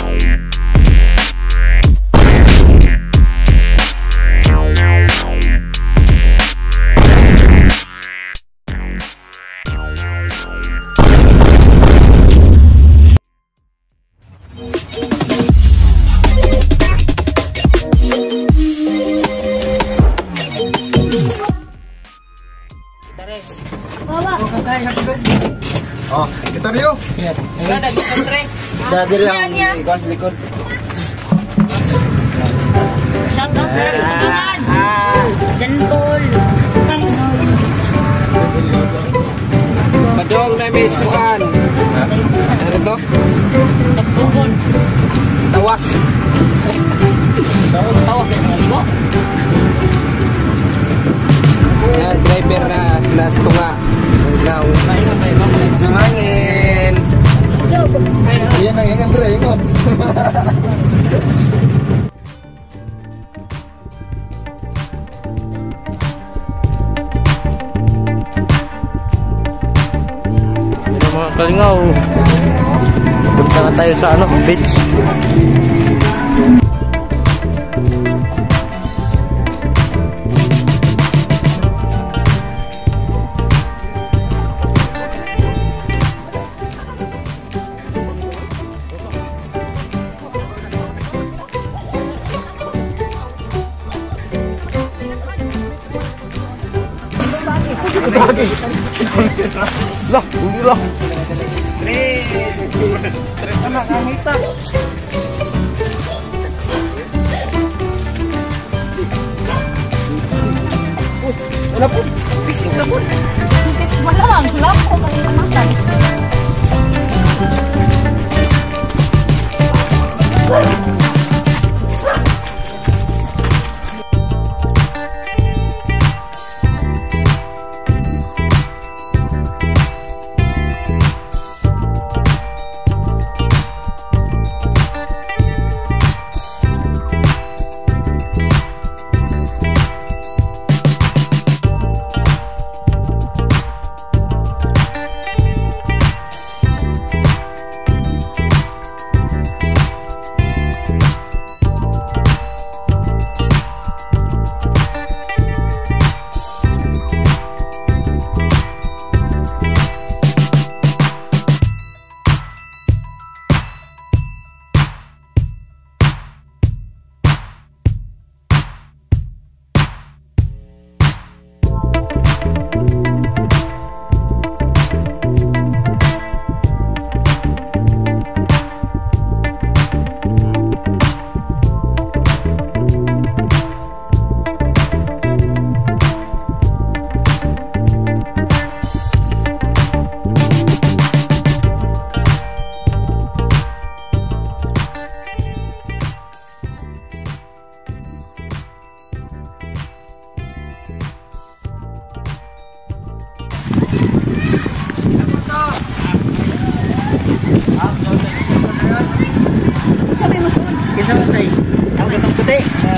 Bye. Yan, yan. ikaw sa likod. Shout out na sa kalingan. Jantol. Padong na may iskuhan. Ano to? Tagbukod. Tawas. Tawag ka ng ligo. Yan, driver na nas tunga. Kalingaw. Punta na tayo sa ano, beach. lagi lah bunyi lah sama kamita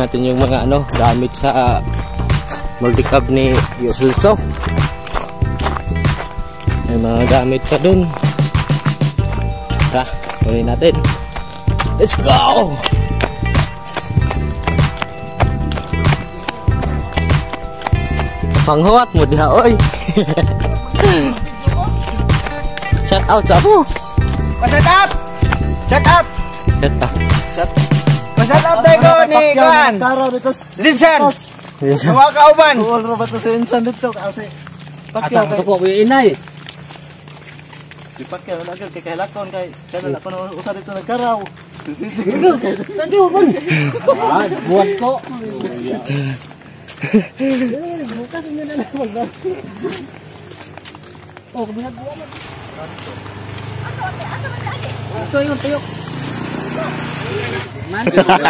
Natin yung mga ano, gamit sa multicab ni Yoselso. May mga gamit pa dun. Tara, kunin natin. Let's go! Panghuwat mo diha, oy! Shout out sa mo! Shut up! Shut up! Shut up! Shut up tayo ko ni Kuan! Yes. Mga kauban! Wala ra ba to sa insan dito kasi. Pakyaw kay. ko, inay. Pakyaw na gyud kay kailakon kay kana na kuno usa dito nagkaraw. Buwan ko. Asa man lagi? Ito yung tuyok.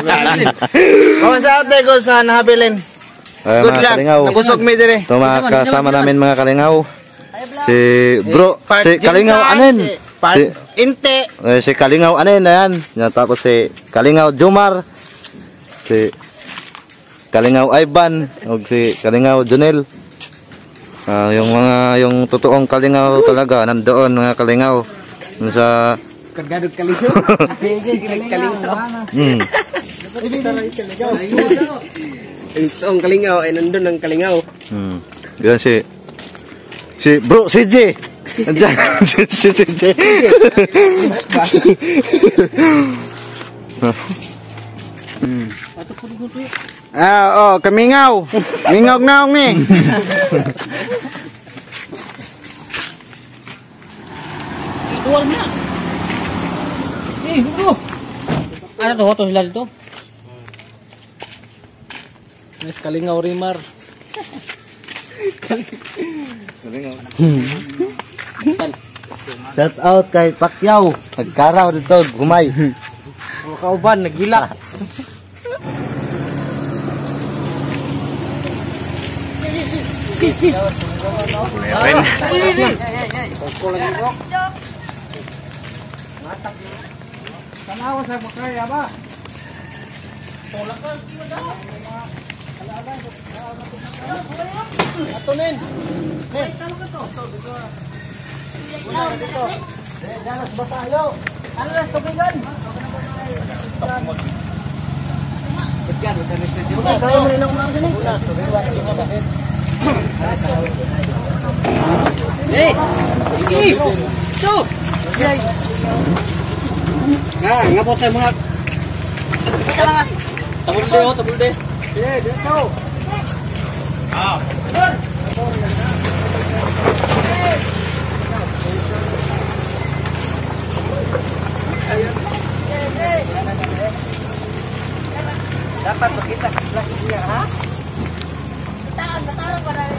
Mga sa out tayo ko sa nahabilin. Ay, Good luck. kalingaw. Nabusog mi dire. Ito mga kasama namin mga kalingaw. Si bro, Part si Kalingaw Anen. si Inte. Eh, si Kalingaw Anen, ayan. Yan, tapos si Kalingaw Jumar. Si Kalingaw Ivan. O si Kalingaw Junel. Ah, yung mga, yung totoong Kalingaw talaga, nandoon mga Kalingaw. Sa, Kagadog kalingaw. Kalingaw. hmm. Ang kalingaw ay nandun ang kalingaw. Hmm. Yan si, si bro, si J. Andiyan, si, si, si J. Ah, oh, kamingaw. Mingog na ni. Na. Eh, bro. Ano to? Hoto sila dito? Mas kalingaw rimar. Shout out kay Pacquiao. Nagkaraw dito, gumay. Kauban nagila. Tanawa sa makaya ba? Tulak ka, siya daw. Ato nen. Nen. Wala dito. Eh, Dalas basa ayo. Ano lang tubigan? Bukan, bukan itu. Bukan, kaya meninang orang sini. Bukan, tubigan. Hei, ini, tuh, yai. nggak nggak Dapat begitu, lagi dia, ha? Kita, kita, pada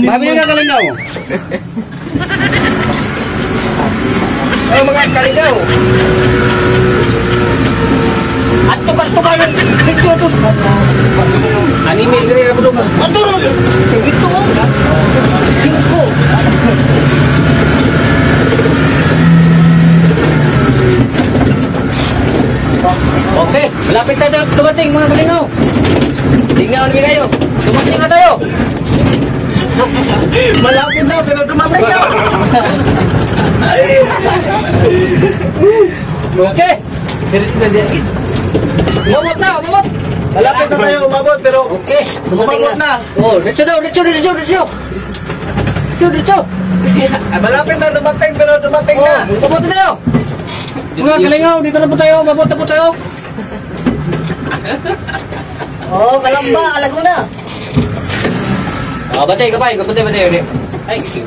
Mabili ka kalingaw. Oh, mga kalingaw. At tukar-tukar to. Anime diri ka budok. Ato ro. Ito oh. Tingko. Okay, malapit tayo dumating mga kalingaw. Tingnan namin kayo. Dumating na tayo. Malapit na pero dumating na. Okay. Sirit na din. Umabot na, umabot. Malapit na tayo umabot pero Okay, umabot na. Oh, diretso daw, diretso, diretso, diretso. Diretso, diretso. Ah, Malapit na dumating pero dumating Oh, na. umabot na tayo. Mga kalingaw, dito na po tayo, umabot na po tayo. Oh, kalamba, alago na. Oh, batay, kapay, kapatay, batay, batay. Ay, kising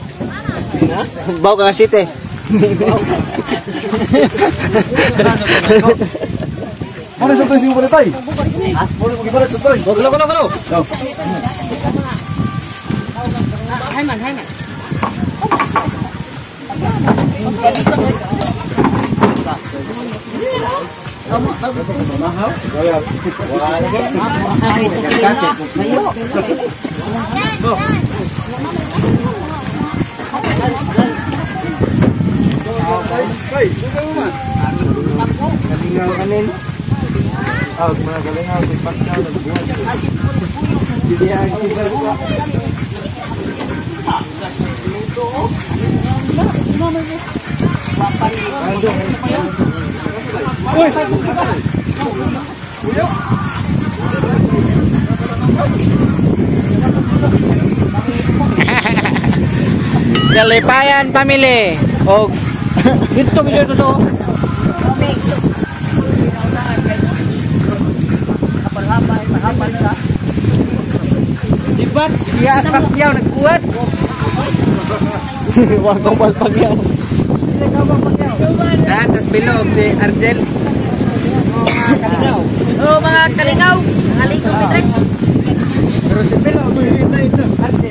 Baw ka city. Ano sa tayo mo tayo? Ano mo gibalat sa tayo? Gulo, gulo, gulo. Hayman, hayman. Tay, Hey. Tinggal. Oh, kita buat. Dalipayan pamili. Og dito dito to. Dibat, dia asap dia. Wag. Dan tas bilog si Argel. Oh, mga kalingaw. Kalingaw bitrek. Pero si Pelo, ito, ito. Argel,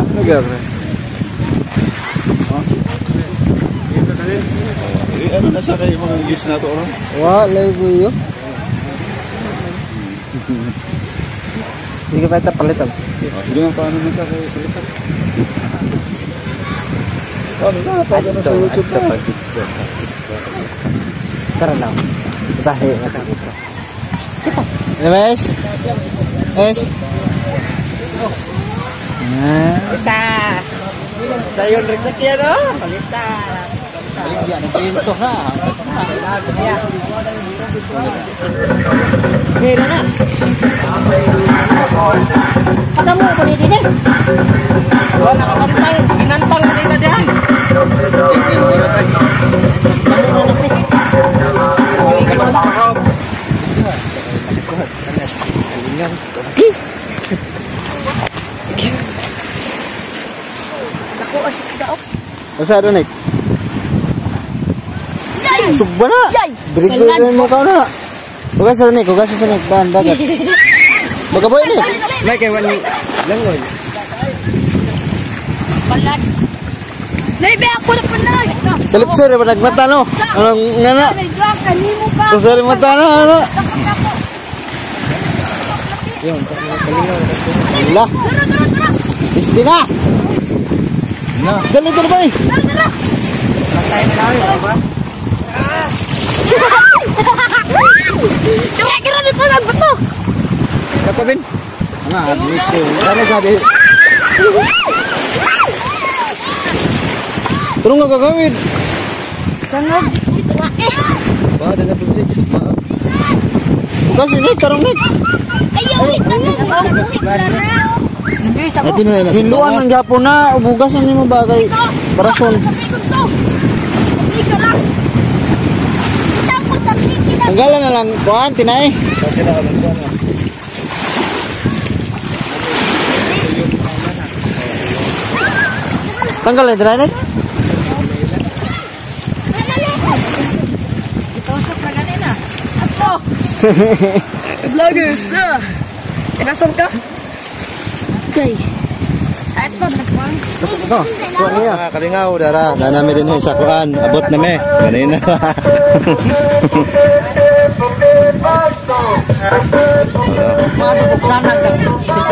Ano gawin? Eh, ano na sa kayo mga gis na to, no? Wala ko yun. Hindi ka pa ito palitan. Sige nga, paano na sa kayo? Palitan. Ano na, paano na sa YouTube na? Tara lang. Tahi tayo. Kita. Ano ba, Es? Es? Kita. Sayon rezeki ya no? Balita. Balita na pinto ha. Okay na na. Kada mo ko dito din. Wala ka kantang, daw. Asa doon, Nick? Yay! Subba na! Yay! Birig-birig mo ka na. Huwag sa Nick, huwag sa Nick. Dahan, dagat. Baka boy, Nick. May kay wani langoy. Balat. Lebe ako na panay. Kalip sir, nagmata, no? Anong nga na? Ka. Kusar mata na, ano? Wala. Tara, tara, tara. Isti Nah. Dali, dali, bay. Dali, dali. Patay na tayo, ba? Kaya kira dito lang, bato. Bato, Bin. Nga, dito. Sana sabi. Pero nga gagawin. Sangag. Ito na nasa. Hinduan ng Japon na ubugas ni mo bagay. Barason. Tanggal na lang Kuhan, tinay. Tanggal na dry net. Vloggers, nah, enak sumpah. Okay. At pa, nagpang. Niya. Mga kalingaw, dara, na namin din sa kuan, abot na me, kanina.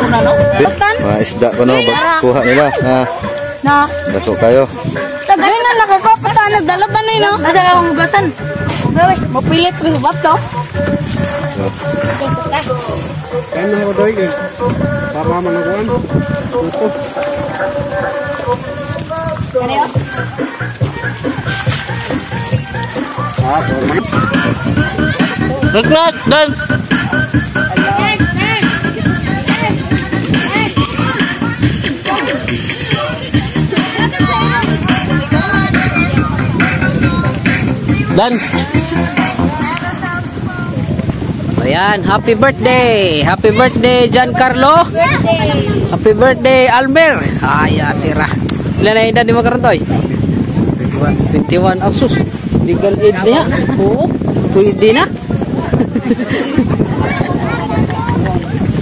Na no. Mga isda ko no, kuha nila. Ha, Na. dato kayo. Sa ganyan na lang ako. Paano dalaban na yun, no? Nasa akong hugasan. Mapilit ko hubat to. Kaya na ako doy. Para managuan. Ito. Reklat dan dan Ayan, happy birthday. Happy birthday Giancarlo. Happy birthday Almer. Ay, atira. Ilan na edad ni mo karon toy? 21. 21. Oh, sus. Legal age niya. Oo. Pwede na.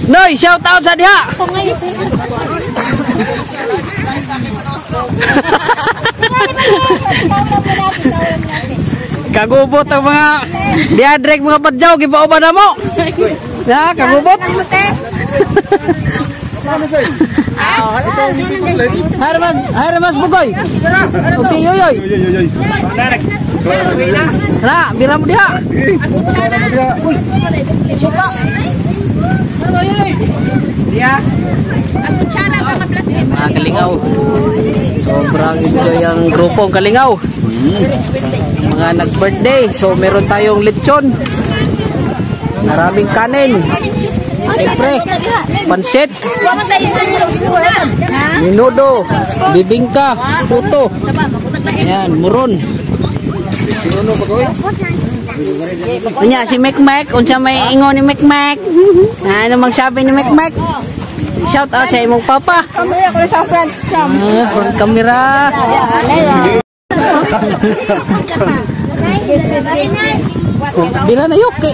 Noy, shout out sa diha. Kagubot ang mga diadrek mga padyaw gipauban na mo. Ya, kagubot. Harman, dia. Dia. Aku cara 15 nah, Sobrang enjoy grupo Mga nag-birthday. So, meron tayong lechon. Maraming kanin. Siyempre, pansit, minudo, bibingka, puto. Yan, muron. Pa ko Unya si Mekmek, unsa may ingon ni Mekmek? Ano magsabi ni Mekmek? Shout out sa imong papa. Kamaya ko sa friend. Ah, front camera. Oh, bila na yuki.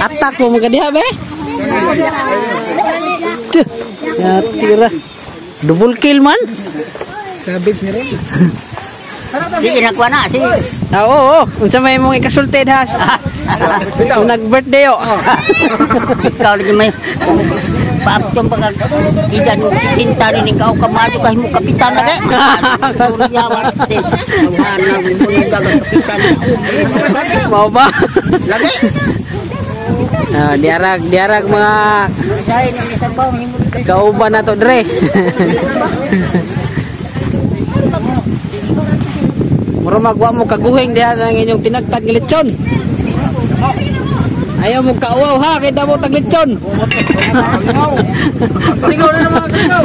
Atak mo mga diha be. Ya tira. Double kill man. Sige, nagkuha na. Sige. Ah, oo, oo. Unsa may mong ikasulted has? Nag-birthday oh. Ikaw lagi may Paabtong baga idan pinta ini kau kamaju kahit mo kapitan na kay. Sunyawan din. Mana mo baga kapitan. Mau ba? Lagi. Nah, diarak diarak mga kauban na atau dre. Murumagwa mo kaguhing diyan ang inyong tinagtad ng lechon. Ayaw mo kauaw ha, kay damo tag lechon. Lingaw na naman lingaw.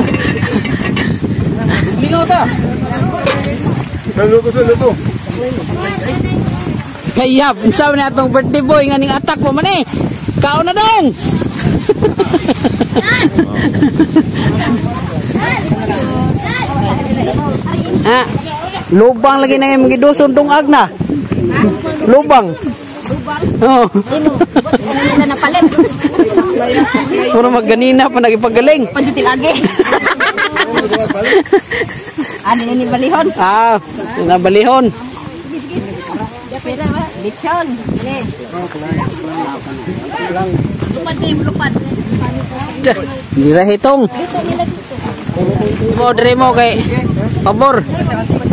Lingaw ta. Luto sa luto. Kaya, unsa na atong birthday boy nga ning atak mo man eh. Kao na dong. ha? Lubang lagi na yung giduson tong agna. Lubang. Oh. Nila na palit. Puro magganina pa nagipagaling. Panjuti lagi. Ano ni balihon? Ah, nabalihon. Lechon. Ini. Lupad din, lupad. Dira hitong. Mo dire mo kay pabor. Ingo,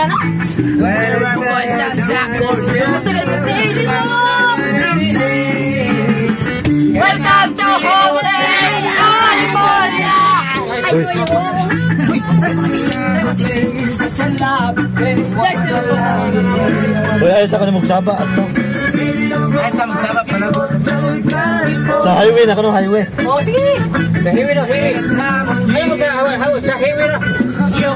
Ba inana? Welcome to Homeland, California! Uy, ayos ako na magsaba at to. Ay, sa magsabap pa lang. Sa highway na, kanong highway. Oh, sige. Sa hiwi na, hiwi. Ayaw mo sa hiwi, sa hiwi na.